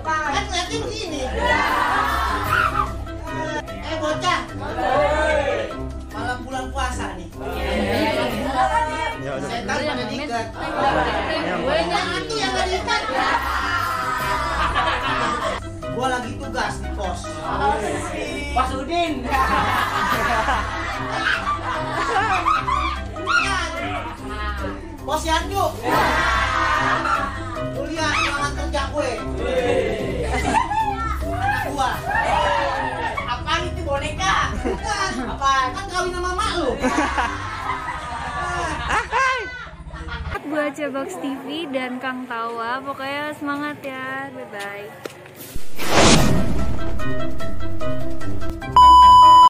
Kan lihatnya begini. Eh bocah. Malam bulan puasa nih. Ya. Setan pada diikat. Jangan tuh yang gak diikat. Gua lagi tugas di pos. Pak Udin. Bos Yanju. Lu Kan kawin sama mak lu. buat Box TV dan Kang Tawa. Pokoknya semangat ya. Bye bye.